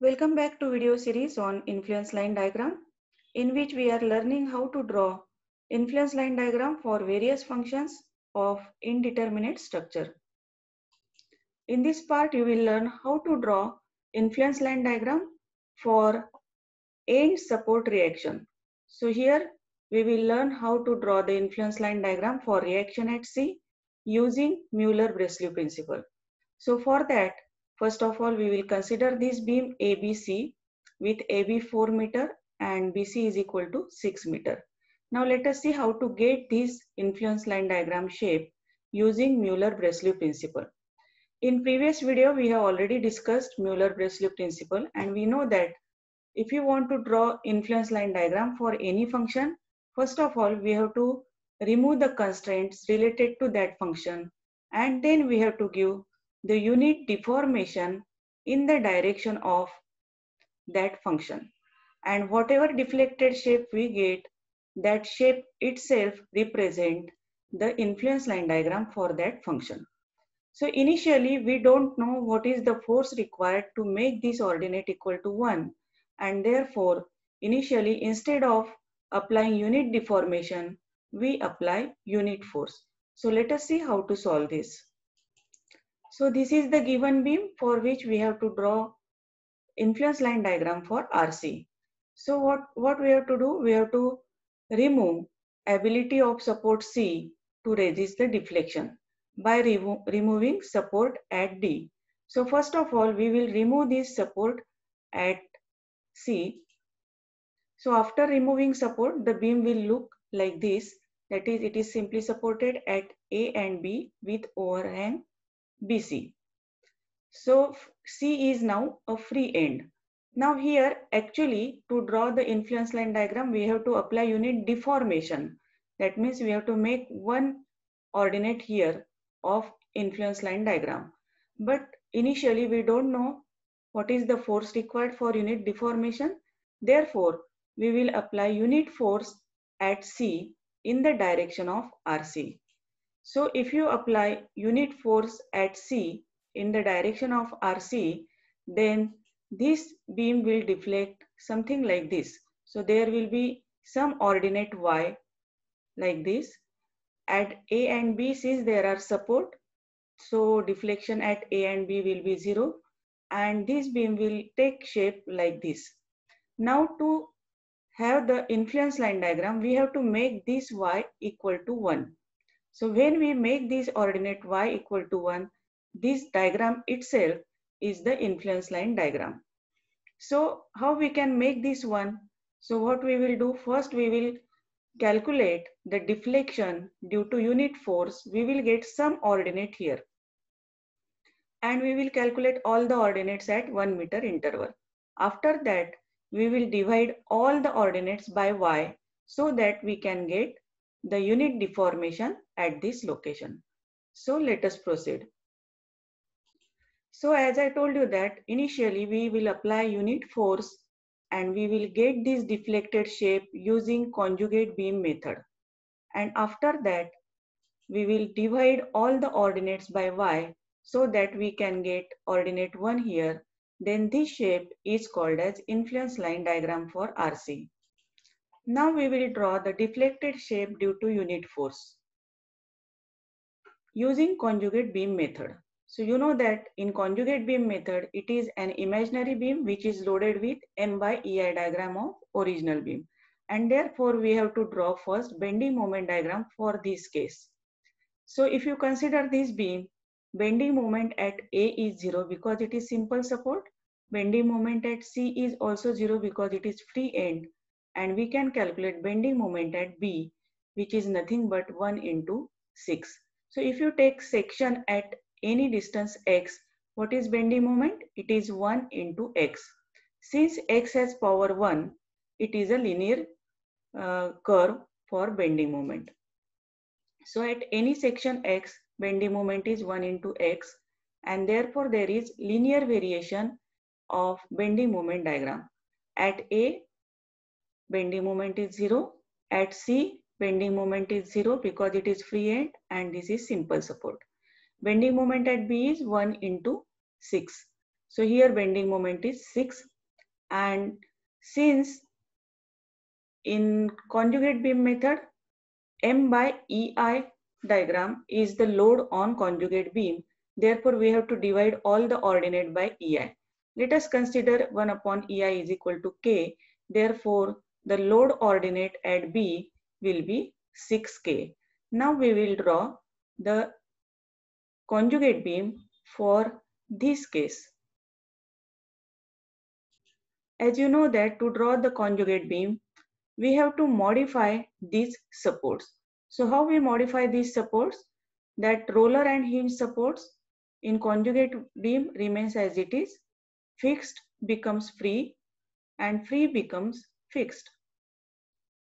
Welcome back to video series on influence line diagram in which we are learning how to draw influence line diagram for various functions of indeterminate structure. In this part you will learn how to draw influence line diagram for end support reaction. So here we will learn how to draw the influence line diagram for reaction at C using Mueller-Breslau principle. So for that First of all, we will consider this beam ABC with AB 4 meter and BC is equal to 6 meter. Now let us see how to get this influence line diagram shape using Mueller-Breslau principle. In previous video, we have already discussed Mueller-Breslau principle and we know that if you want to draw influence line diagram for any function, first of all, we have to remove the constraints related to that function and then we have to give the unit deformation in the direction of that function. And whatever deflected shape we get, that shape itself represent the influence line diagram for that function. So initially we don't know what is the force required to make this ordinate equal to 1 and therefore initially instead of applying unit deformation we apply unit force. So let us see how to solve this. So this is the given beam for which we have to draw influence line diagram for RC. So what, what we have to do? We have to remove ability of support C to resist the deflection by remo removing support at D. So first of all, we will remove this support at C. So after removing support, the beam will look like this. That is, it is simply supported at A and B with overhang BC. So C is now a free end. Now here actually to draw the influence line diagram we have to apply unit deformation. That means we have to make one ordinate here of influence line diagram. But initially we don't know what is the force required for unit deformation. Therefore we will apply unit force at C in the direction of RC. So if you apply unit force at C in the direction of RC, then this beam will deflect something like this. So there will be some ordinate Y like this. At A and B, since there are support, so deflection at A and B will be zero and this beam will take shape like this. Now to have the influence line diagram, we have to make this Y equal to 1. So when we make this ordinate y equal to 1, this diagram itself is the influence line diagram. So how we can make this one? So what we will do first we will calculate the deflection due to unit force. We will get some ordinate here. And we will calculate all the ordinates at 1 meter interval. After that, we will divide all the ordinates by y so that we can get the unit deformation at this location. So let us proceed. So as I told you that initially we will apply unit force and we will get this deflected shape using conjugate beam method. And after that, we will divide all the ordinates by y so that we can get ordinate 1 here. Then this shape is called as influence line diagram for RC. Now we will draw the deflected shape due to unit force using conjugate beam method. So you know that in conjugate beam method, it is an imaginary beam which is loaded with M by EI diagram of original beam. And therefore we have to draw first bending moment diagram for this case. So if you consider this beam, bending moment at A is zero because it is simple support. Bending moment at C is also zero because it is free end and we can calculate bending moment at B, which is nothing but 1 into 6. So if you take section at any distance x, what is bending moment? It is 1 into x. Since x has power 1, it is a linear uh, curve for bending moment. So at any section x, bending moment is 1 into x and therefore there is linear variation of bending moment diagram. At A, bending moment is 0. At C, bending moment is 0 because it is free end and this is simple support. Bending moment at B is 1 into 6. So here bending moment is 6 and since in conjugate beam method M by EI diagram is the load on conjugate beam therefore we have to divide all the ordinate by EI. Let us consider 1 upon EI is equal to K therefore the load ordinate at B will be 6K. Now we will draw the conjugate beam for this case. As you know that to draw the conjugate beam, we have to modify these supports. So how we modify these supports? That roller and hinge supports in conjugate beam remains as it is, fixed becomes free and free becomes fixed.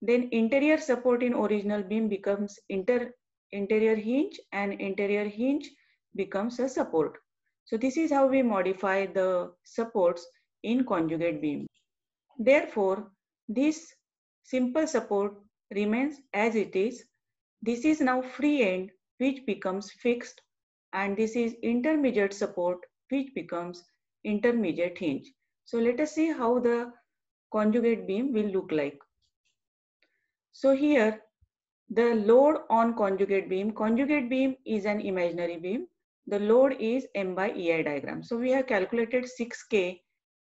Then interior support in original beam becomes inter, interior hinge and interior hinge becomes a support. So this is how we modify the supports in conjugate beam. Therefore, this simple support remains as it is. This is now free end which becomes fixed and this is intermediate support which becomes intermediate hinge. So let us see how the conjugate beam will look like. So here the load on conjugate beam, conjugate beam is an imaginary beam. The load is M by EI diagram. So we have calculated 6K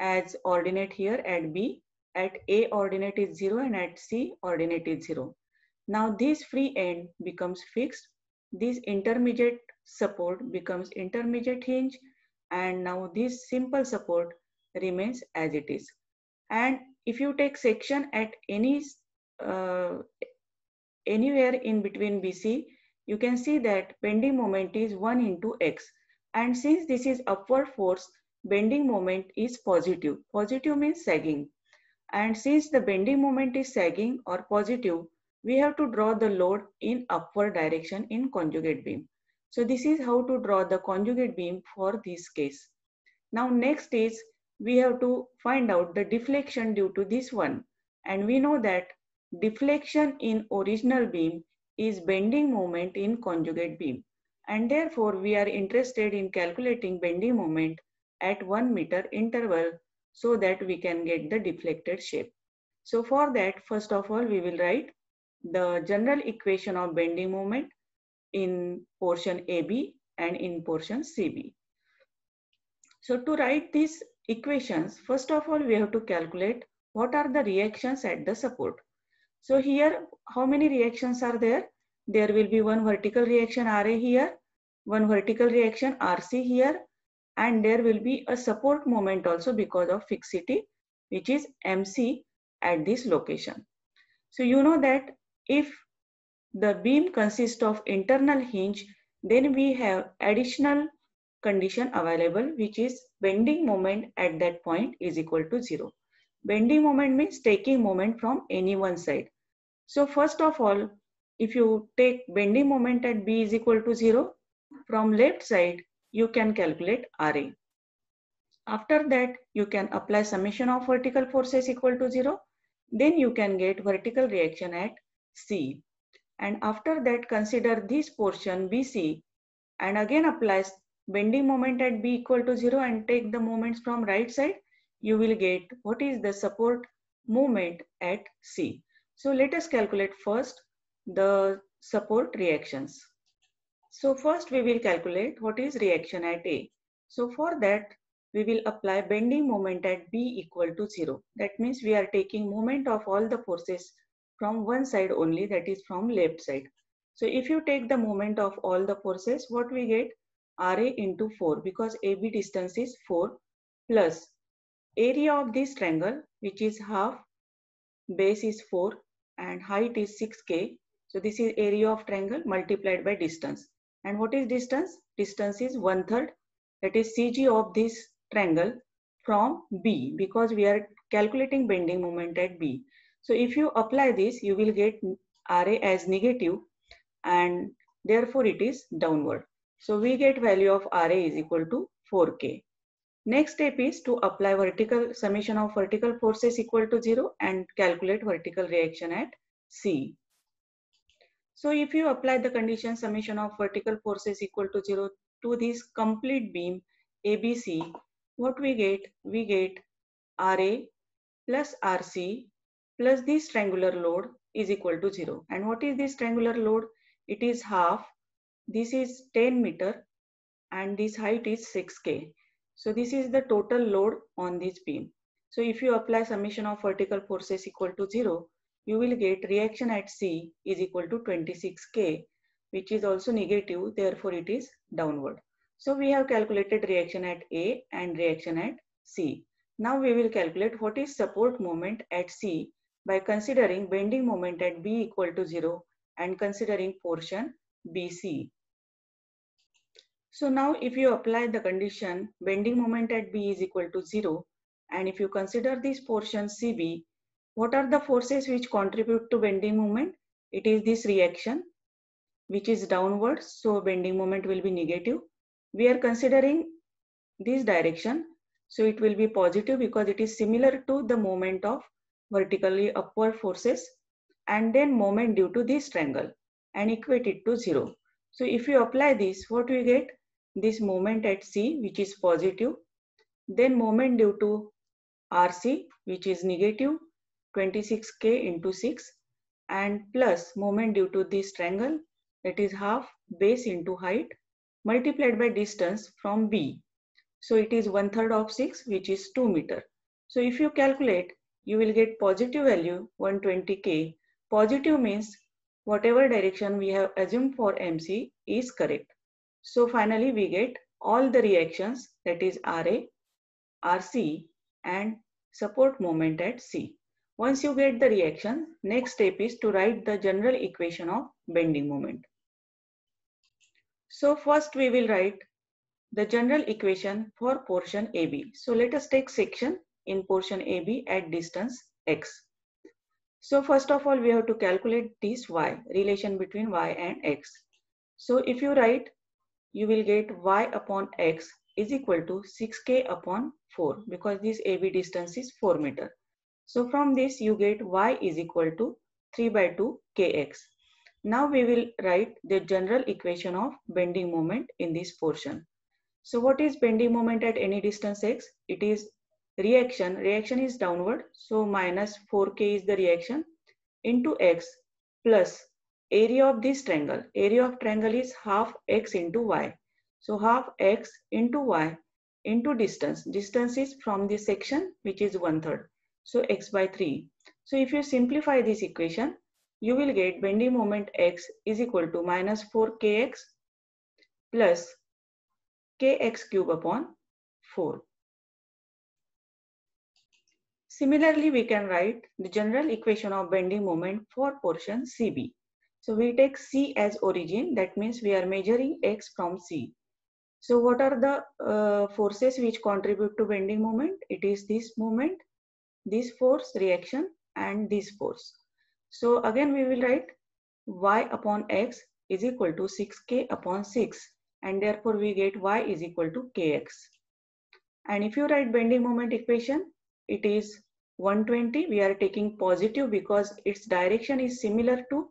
as ordinate here at B, at A ordinate is 0 and at C ordinate is 0. Now this free end becomes fixed. This intermediate support becomes intermediate hinge and now this simple support remains as it is. And if you take section at any uh, anywhere in between BC, you can see that bending moment is 1 into x. And since this is upward force, bending moment is positive. Positive means sagging. And since the bending moment is sagging or positive, we have to draw the load in upward direction in conjugate beam. So this is how to draw the conjugate beam for this case. Now next is we have to find out the deflection due to this one. And we know that deflection in original beam is bending moment in conjugate beam. And therefore we are interested in calculating bending moment at 1 meter interval so that we can get the deflected shape. So for that, first of all, we will write the general equation of bending moment in portion AB and in portion CB. So to write these equations, first of all, we have to calculate what are the reactions at the support. So here, how many reactions are there? There will be one vertical reaction RA here, one vertical reaction RC here, and there will be a support moment also because of fixity which is MC at this location. So you know that if the beam consists of internal hinge then we have additional condition available which is bending moment at that point is equal to zero. Bending moment means taking moment from any one side. So first of all, if you take bending moment at B is equal to zero, from left side, you can calculate RA. After that, you can apply summation of vertical forces equal to zero. Then you can get vertical reaction at C. And after that, consider this portion BC and again apply bending moment at B equal to zero and take the moments from right side. You will get what is the support moment at C. So let us calculate first the support reactions. So first we will calculate what is reaction at A. So for that we will apply bending moment at B equal to 0. That means we are taking moment of all the forces from one side only that is from left side. So if you take the moment of all the forces what we get RA into 4 because AB distance is 4 plus area of this triangle which is half base is 4 and height is 6k. So this is area of triangle multiplied by distance. And what is distance? Distance is one third. That is CG of this triangle from B because we are calculating bending moment at B. So if you apply this, you will get RA as negative and therefore it is downward. So we get value of RA is equal to 4K. Next step is to apply vertical summation of vertical forces equal to 0 and calculate vertical reaction at C. So if you apply the condition summation of vertical forces equal to 0 to this complete beam ABC, what we get? We get RA plus RC plus this triangular load is equal to 0. And what is this triangular load? It is half. This is 10 meter and this height is 6K. So this is the total load on this beam. So if you apply summation of vertical forces equal to 0, you will get reaction at C is equal to 26K, which is also negative, therefore it is downward. So we have calculated reaction at A and reaction at C. Now we will calculate what is support moment at C by considering bending moment at B equal to 0 and considering portion BC. So now if you apply the condition bending moment at B is equal to 0 and if you consider this portion CB, what are the forces which contribute to bending moment? It is this reaction which is downwards so bending moment will be negative. We are considering this direction so it will be positive because it is similar to the moment of vertically upward forces and then moment due to this triangle and equate it to zero. So if you apply this, what we get? This moment at C, which is positive, then moment due to RC, which is negative, 26K into 6, and plus moment due to this triangle, that is half base into height, multiplied by distance from B. So it is one third of 6, which is 2 meter. So if you calculate, you will get positive value 120K. Positive means whatever direction we have assumed for MC is correct. So finally we get all the reactions that is RA, RC and support moment at C. Once you get the reaction, next step is to write the general equation of bending moment. So first we will write the general equation for portion AB. So let us take section in portion AB at distance x. So first of all, we have to calculate this y, relation between y and x. So if you write, you will get y upon x is equal to 6k upon 4 because this AB distance is 4 meter. So from this you get y is equal to 3 by 2 kx. Now we will write the general equation of bending moment in this portion. So what is bending moment at any distance x? It is reaction, reaction is downward. So minus 4k is the reaction into x plus area of this triangle. Area of triangle is half x into y. So half x into y into distance. Distance is from this section which is one third. So x by 3. So if you simplify this equation, you will get bending moment x is equal to minus 4 kx plus kx cube upon 4. Similarly, we can write the general equation of bending moment for portion CB. So we take C as origin, that means we are measuring X from C. So what are the uh, forces which contribute to bending moment? It is this moment, this force reaction and this force. So again we will write y upon x is equal to 6k upon 6 and therefore we get y is equal to kx. And if you write bending moment equation, it is 120 we are taking positive because its direction is similar to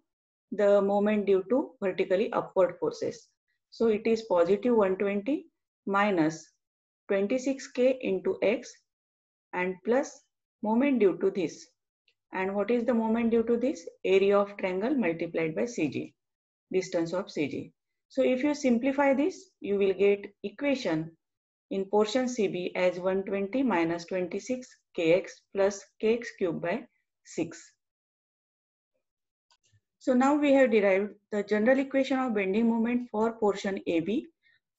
the moment due to vertically upward forces. So it is positive 120 minus 26k into x and plus moment due to this. And what is the moment due to this? Area of triangle multiplied by CG, distance of CG. So if you simplify this, you will get equation in portion CB as 120 minus 26 kx plus kx cubed by 6. So now we have derived the general equation of bending moment for portion AB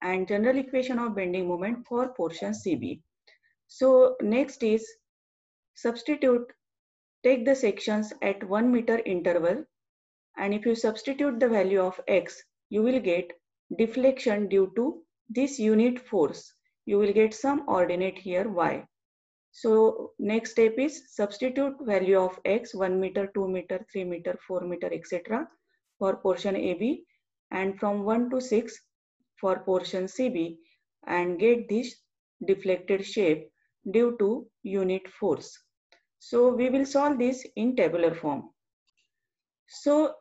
and general equation of bending moment for portion CB. So next is substitute, take the sections at 1 meter interval and if you substitute the value of x, you will get deflection due to this unit force you will get some ordinate here y. So next step is substitute value of x 1 meter, 2 meter, 3 meter, 4 meter, etc. for portion AB and from 1 to 6 for portion CB and get this deflected shape due to unit force. So we will solve this in tabular form. So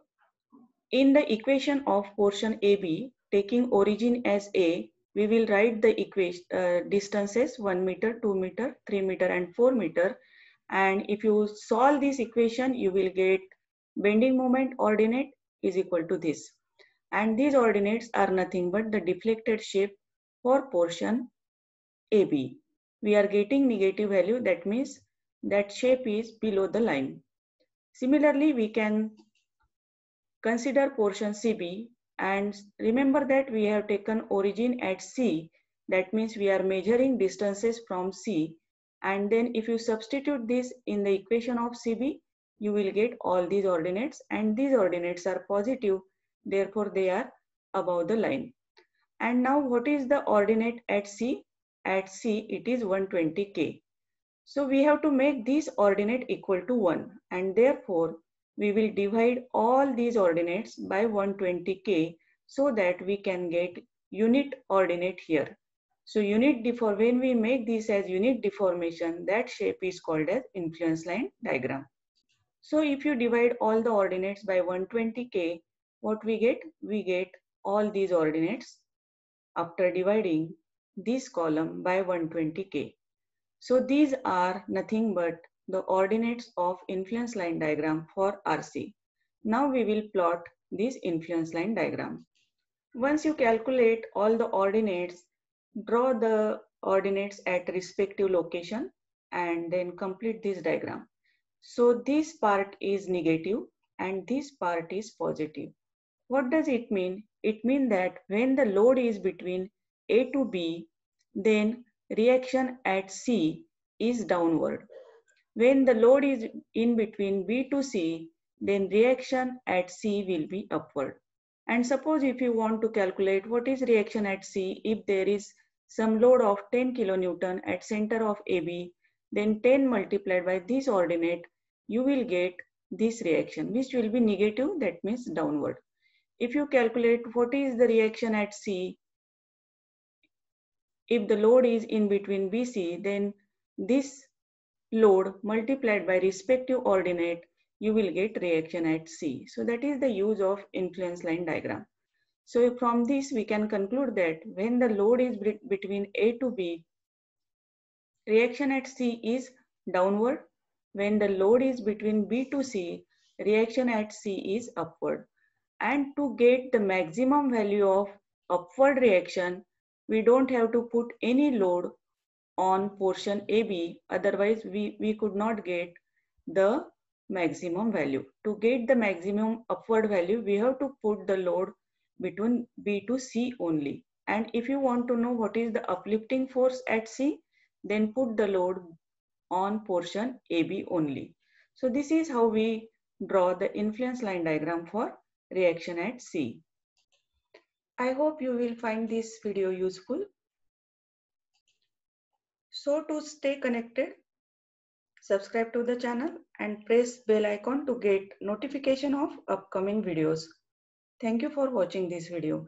in the equation of portion AB, taking origin as A we will write the equation uh, distances 1 meter, 2 meter, 3 meter and 4 meter. And if you solve this equation, you will get bending moment ordinate is equal to this. And these ordinates are nothing but the deflected shape for portion AB. We are getting negative value that means that shape is below the line. Similarly, we can consider portion CB and remember that we have taken origin at C. That means we are measuring distances from C. And then if you substitute this in the equation of CB, you will get all these ordinates and these ordinates are positive. Therefore, they are above the line. And now what is the ordinate at C? At C, it is 120K. So we have to make this ordinate equal to 1 and therefore we will divide all these ordinates by 120k so that we can get unit ordinate here. So unit deform when we make this as unit deformation, that shape is called as influence line diagram. So if you divide all the ordinates by 120k, what we get? We get all these ordinates after dividing this column by 120k. So these are nothing but the ordinates of influence line diagram for RC. Now we will plot this influence line diagram. Once you calculate all the ordinates, draw the ordinates at respective location and then complete this diagram. So this part is negative and this part is positive. What does it mean? It means that when the load is between A to B, then reaction at C is downward. When the load is in between B to C, then reaction at C will be upward. And suppose if you want to calculate what is reaction at C, if there is some load of 10 kilonewton at center of AB, then 10 multiplied by this ordinate, you will get this reaction, which will be negative, that means downward. If you calculate what is the reaction at C, if the load is in between BC, then this load multiplied by respective ordinate, you will get reaction at C. So that is the use of influence line diagram. So from this, we can conclude that when the load is between A to B, reaction at C is downward. When the load is between B to C, reaction at C is upward. And to get the maximum value of upward reaction, we don't have to put any load on portion AB, otherwise we, we could not get the maximum value. To get the maximum upward value, we have to put the load between B to C only. And if you want to know what is the uplifting force at C, then put the load on portion AB only. So this is how we draw the influence line diagram for reaction at C. I hope you will find this video useful. So to stay connected, subscribe to the channel and press bell icon to get notification of upcoming videos. Thank you for watching this video.